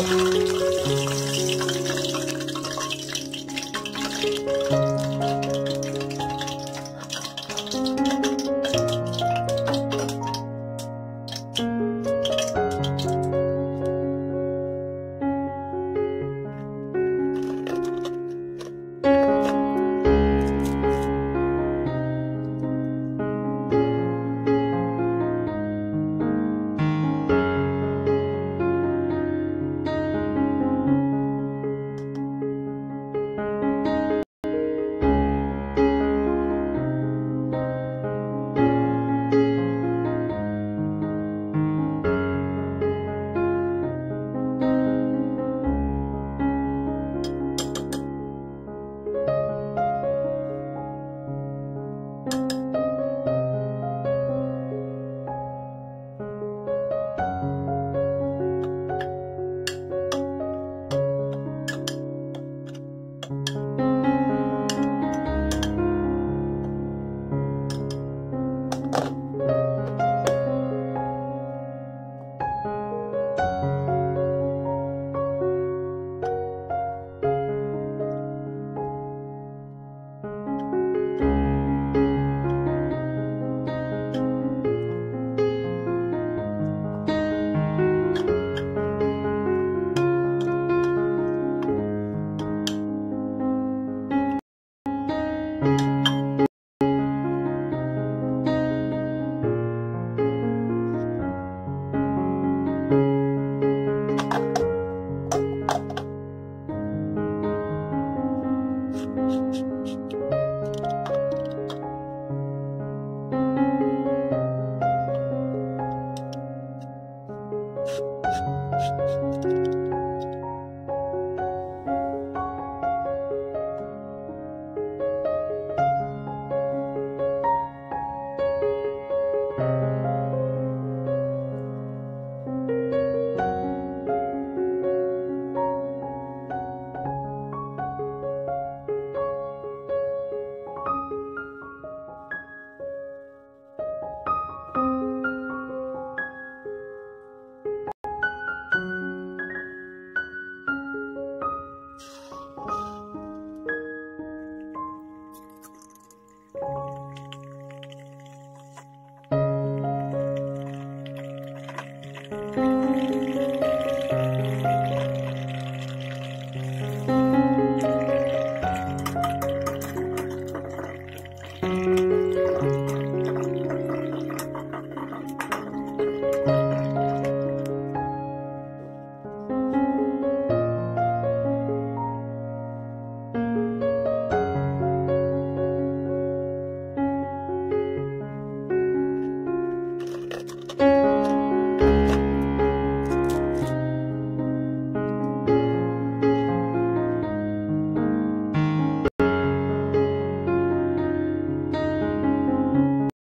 うん。